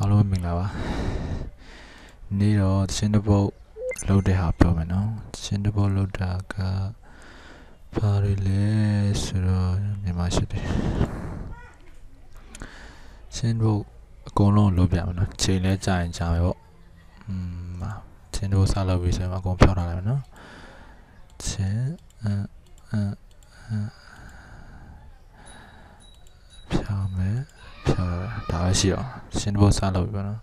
အားလုံးပဲမင်္ဂလာပါနေ့တော့သချင်းတစ်ပုတ်လုပ်တဲ့ဟာပြောမယ်နော်သချင်းတစ်ပုတ်လုပ်တာကဘာတွေလဲဆိုတော့မြန်မာရှိတယ်သချင်းတစ်ပုတ်အကုန်လုံးလုပ်ပြမယ်နော်ချိန်လဲကြာရင်ကြာမယ်ပေါ့อืมသချင်းတစ်ပုတ်စလုပ်ပြီးဆိုရင်အကုန်ဖြောက်ထားလိုက်မယ်နော်သချင်းအမ်အမ်အမ်ဖြောက်မယ် ဖြောက်ဒါပဲရှိတော့သချင်းတစ်ပုတ်စလုပ်ပြီးပါနော်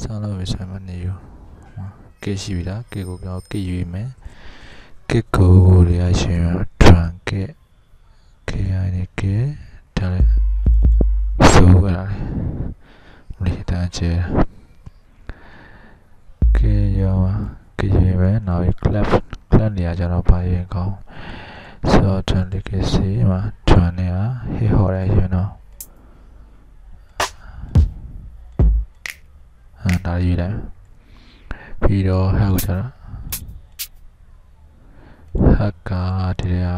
စလုပ်ပြီးဆိုရင်မနေဘူးကဲရှိပြီလားကဲကိုပြောကဲယူမယ်ကဲကိုရရရှင် trunk ကဲကဲရနေကဲဒါလည်းဆိုရတာလေလေတန်းချေကဲရောကဲယူမယ်နောက် clap clap နေရာကြတော့ပါရင်ကောင်းဆိုတော့ trunk လေးကစီမှာ trunk နေရဟေးဟော်ရရှင် ဒါရေးလိုက်ပြီးတော့ hack ကိုကျတော့ hack ကဒီထဲက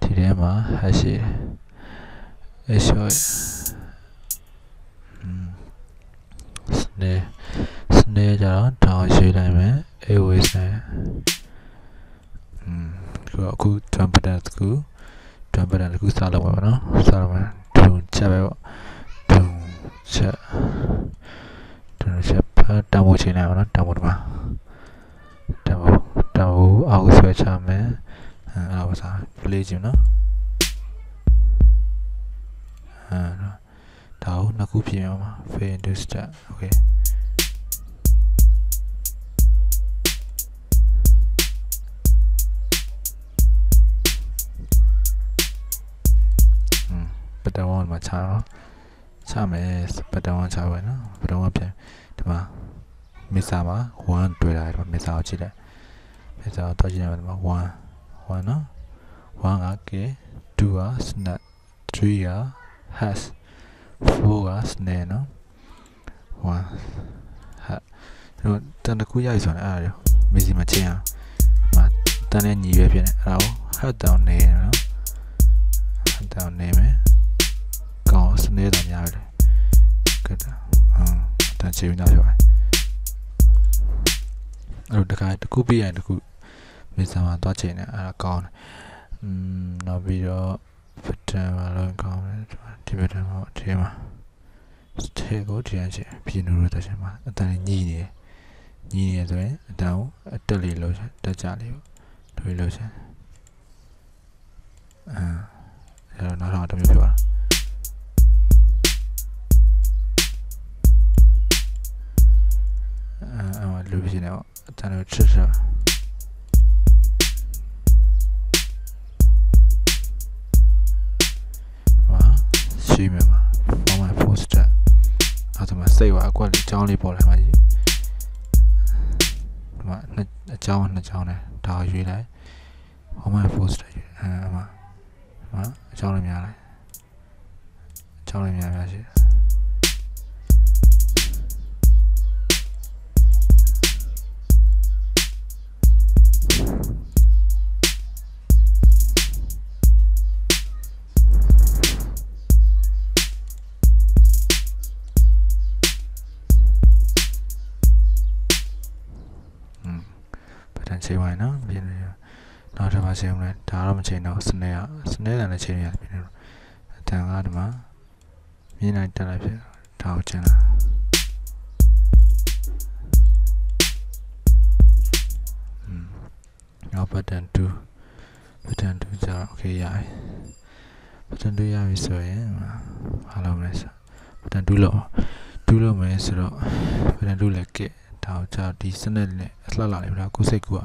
ဒီထဲမှာ hash ရှိတယ်အဲဆိုอืมစနေစနေကျတော့တောင်းရွှေ့လိုက်မယ် airways နဲ့อืมခုအခု trumpet တကူ trumpet တကူစလုပ်ပါမယ်နော်စလုပ်မယ်ဒုံချက်ပဲပေါ့ဒုံချက် ဒုံချက်တမိုးချိန်လိုက်ပါနော်တမိုးဒီမှာတမိုးတမိုးအောက်ဆွဲချမယ်အဲအဲ့ဒါပါစား play ကြည့်နော်အဲဒါကိုနှစ်ခုပြင်အောင်ပါ fade into step okay ပတဝန်မှာချတော့ ချမယ်ပတဝန်ချပဲနော်ပတဝန်ပြန်ဒီမှာမစ်စာမှာ1တွေ့တာဒီမှာမစ်စာကိုကြည့်လိုက်မစ်စာကိုတော့ကြည့်ရမယ်ဒီမှာ1 1နော်1က k 2က snap 3က hash 4က snare နော်1ဟာတော့တန်တကူရိုက်ဆိုရင်အဲ့ဒါရောမစ်စီမှာချင်းအောင်ဒီမှာတန်တဲ့ညီရွယ်ဖြစ်နေအဲ့ဒါကို head down နေနော် head down နေမယ်ကောင်းစနေတာများတယ် ကဲတာအမ်တန်ချီနာပြောအဲ့တော့တခါတခုပြရင်တခုမစ်ဆာမှာတွားချိန်နေအဲ့ဒါကောင်းတယ်อืมနောက်ပြီးတော့ပတန်မှာလည်းကောင်းတယ်ဒီပတန်မှာဒီမှာစတေကိုဒီအချင်းပြင်းလို့တချင်မှာအတန်ညီနေညီနေဆိုရင်အတန်ကိုအတက်လေးလို့တက်ကြလေးပေါ့တွေးလို့ရှင်အာအဲ့တော့နောက်တော့တမျိုးပြောတာ အဲအလူပြနေတော့အတန်ကိုချစ်ချာဟာရှိမယ်မှာ for my poster အဲ့ဒါမှစိတ်ဝါအကွက်လေးအကြောင်းလေးပေါ်လာမှာကြီးဒီမှာအကြောင်းနှစ်ကြောင်းနဲ့ဒါရွေးလိုက် for my poster အဲအမအမအကြောင်းလေးများလိုက် ခါချိန်မလဲဒါတော့မချိန်တော့စနေရစနေတန်နဲ့ချိန်ရတယ်ပြင်းနေတော့အတန်ကဒီမှာမြင်းနိုင်တက်လိုက်ဖြစ်ဒါကိုချိန်လာอืมနောက်ဘတ်တန်2ဘတ်တန်2ကြာโอเคရပြီဘတ်တန်2ရပြီဆိုရင်ဟာလောက်မလဲဆိုဘတ်တန်2လောက်2လောက်မယ်ဆိုတော့ဘတ်တန်2လည်းကဲဒါကိုကြာဒီစနစ်နဲ့အလှလာနေပြီလားကိုစိတ်ကူရ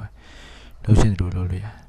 လှုပ်ရှင်သူလို့လို့ရ မေးပါတယ်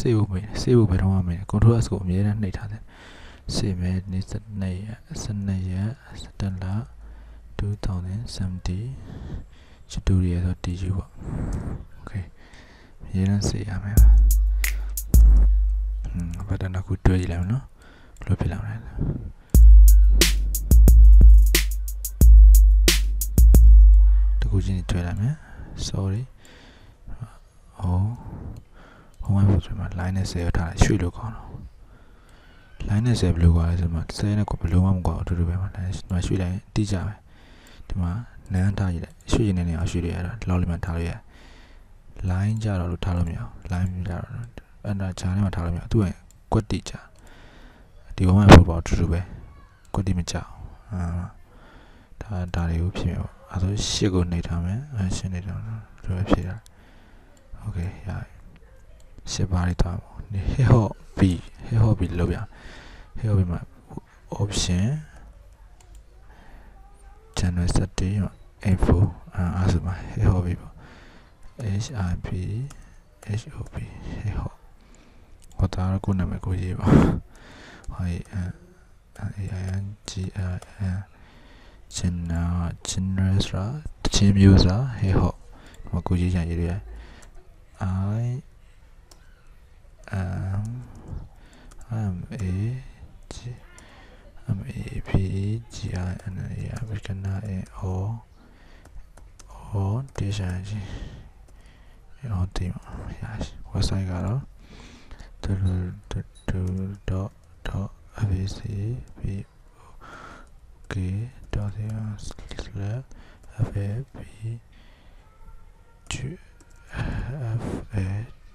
စေဖို့မေးစေဖို့ဘယ်တော့မှမေးတယ် control s ကိုအမြဲတမ်းနှိပ်ထားတယ်စေမယ်ဒီ12ရက်12ရက်17လ2070 tutorial ဆို TU ပေါ့ okay အမြဲတမ်းစေရမယ်ဟွန်းဘတ်တန်တစ်ခုတွဲကြည့်လိုက်မယ်နော်ဘယ်လိုဖြစ်လာမလဲတခုချင်းတွဲလိုက်မယ် sorry ဟော ဟိုမှာဘုရားမှာ line နဲ့ဆယ်ရထားရွှေ့လို့ကောင်းတော့ line နဲ့ဆယ်ဘယ်လိုကွာလဲဆိုမှဆယ်နဲ့ကိုဘယ်လိုမှမကွာအတူတူပဲမှာဒီမှာရွှေ့လိုက်တိကျပဲဒီမှာနန်းထားရတဲ့ရွှေ့နေတဲ့နေရာရွှေ့ရတာဒီလောက်လေးမှထားလို့ရ line ကြတော့လို့ထားလို့မရဘူး line ကြတော့အဲ့ဒါဂျာနဲ့မှထားလို့မရဘူးသူကကွက်တိကြဒီကောင်ကဘုရားအတူတူပဲကွက်တိမကြအောင်အာဒါဒါတွေကိုဖြစ်မြပေါ့အဲဆိုရှစ်ကိုနှိပ်ထားမယ်အဲရှစ်နှိပ်ထားတော့ဒီလိုဖြစ်တာโอเคရ ရှစ်ပါးလေးသွားပေါ့ဒီ hip hop beat hip hop beat လောက်ပြ hip hop beat မှာ option channel setting မှာ info အဲဆိုမှာ hip hop beat ပေါ့ HIP HOP hip hop ဟောတာကိုနာမည်ကိုရေးပါဟိုအဲ AIN GIN ချင်နာချင်ရစရာတချင်းမျိုးစာ hip hop ဒီမှာကိုရေးချင်ရေးရ I am am a g am a p g i n a African a o o တေးရှာကြီးရောတေးမှာရရှိ website ကတော့ www.avc k dot slash fab f a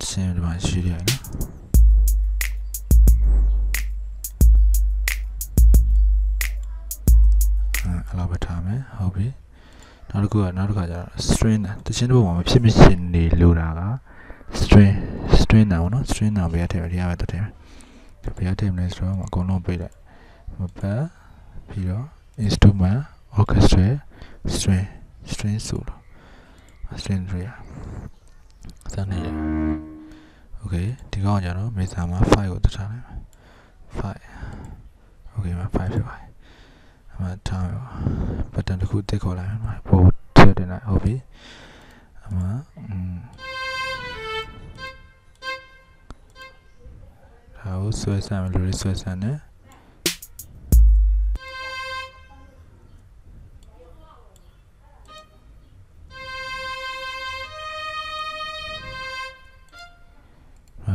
တစင်းဒီမှာရှိရနော်အဲ့လိုပဲထားမယ်ဟုတ်ပြီနောက်တစ်ခုကနောက်တစ်ခါကျတော့ string တခြင်းတစ်ပုဒ်မှာမဖြစ်မရှင်နေလို့တာက string string နာပေါ့နော် string နာဘယ်ရထည့်ဒီကပဲတထည့်ဘယ်ရထည့်မလဲဆိုတော့အကုန်လုံးပြလိုက်မပတ်ပြီးတော့ instrument orchestra string string ဆိုလို့ string တွေရစနေရ okay ဒီကောင်ကျတော့မေစာမှာ5ကိုတထားလိုက်5 okay မှာ5ဖြစ်ပါတယ်အမှထားမယ်ဘတ်တန်တစ်ခုတက်ခေါ်လိုက်မှာပို့ထည့်တင်လိုက်ဟုတ်ပြီအမှอืมဒါကိုဆွဲဆမ်းလို့ဆွဲဆမ်းတယ်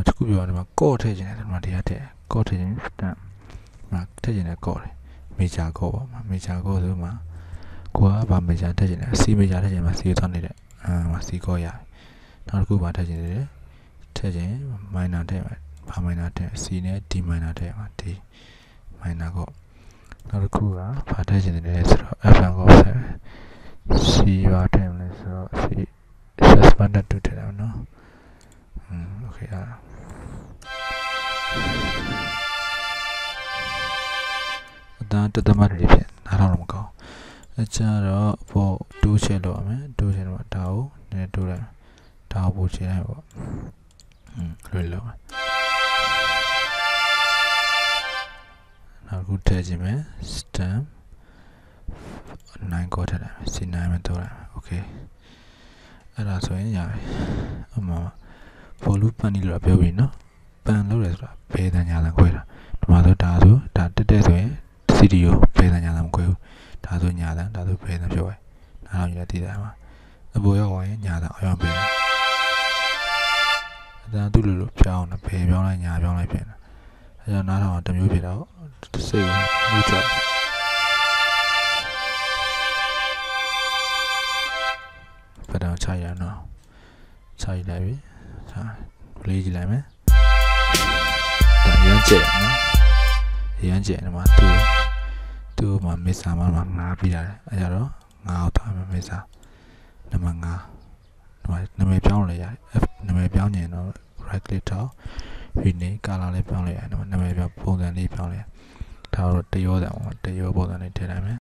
တခုပြောတယ်မှာကော့ထည့်ခြင်းတယ်ဒီမှာတရားထည့်ကော့ထည့်ခြင်းတန်မှာထည့်ခြင်းတယ်ကော့တယ်မေဂျာကော့ပေါ့မှာမေဂျာကော့ဆိုမှာကိုကဗာမေဂျာထည့်ခြင်းတယ်စီမေဂျာထည့်ခြင်းမှာစီသွားနေတဲ့အာမှာစီကော့ရတယ်နောက်တစ်ခုဗာထည့်ခြင်းတယ်ထည့်ခြင်းမိုင်နာထည့်မှာဗာမိုင်နာထည့်စီနဲ့ဒီမိုင်နာထည့်မှာဒီမိုင်နာကော့နောက်တစ်ခုကဗာထည့်ခြင်းတယ်ဆိုတော့ F1 ကော့ဆက်စီဗာထည့်မလဲဆိုတော့စီ suspended တူထည့်တယ်နော် อืมโอเคอ่ะအတန်းတသမတ်တွေဖြစ်နားထောင်လို့မကောင်းအကြတော့ပေါ့တိုးချဲလို့ရမယ်တိုးချဲတော့ဒါကိုနည်းတိုးလိုက်ဒါကိုပို့ချဲလိုက်ပေါ့อืมလွယ်လို့နောက်ခုထည့်ခြင်းမယ် stem 9ကိုထည့်လိုက်စီ9မှာတိုးလိုက်โอเคအဲ့ဒါဆိုရင်ရပြီအမှန် ဘောလူပန်နီလို့ပြောပြီးနော်ပန်လို့လဲဆိုတာဘယ်တန်ညာတန်ခွဲတာဒီမှာဆိုဒါဆိုဒါတက်တက်ဆိုရင်စီဒီယိုဘယ်တန်ညာတန်မခွဲဘူးဒါဆိုညာတန်ဒါဆိုဘယ်တန်ပြောရဲနားထောင်ရတည်တယ်မှာအပေါ်ရောက်သွားရင်ညာတန်အောင်ပေးတယ်အတန်းသူ့လိုလိုပြောင်းတာဘယ်ပြောင်းလိုက်ညာပြောင်းလိုက်ဖြစ်နေတာအဲကြောင့်နားထောင်တမျိုးဖြစ်တော့စိတ်ကိုမှုချော့ပဒံချရနော်ချလိုက်ပြီ ဒါလေးကြည့်လိုက်မယ်ဒါရမ်းကျက်နော်ရမ်းကျက်နေမှာသူသူ့မှာမစ်စာမှာငါးပြီးရတယ်အဲကြတော့ငါးအောင်ထားမယ်မစ်စာနံပါတ်5နံပါတ်နာမည်ပြောင်းလဲရတယ် F နာမည်ပြောင်းရင်တော့ right click တော့ rename color လေးပြောင်းလဲရတယ်နာမည်ပြောင်းပုံစံလေးပြောင်းလဲဒါတော့တရောတံပေါ့တရောပုံစံလေးထည့်လိုက်မယ်